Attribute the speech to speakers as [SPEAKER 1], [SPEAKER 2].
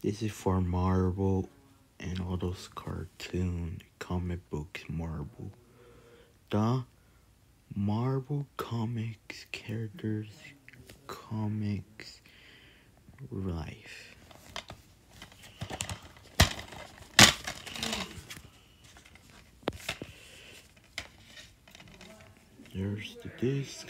[SPEAKER 1] This is for Marvel and all those cartoon comic books Marvel. The Marvel Comics characters comics life. There's the disc.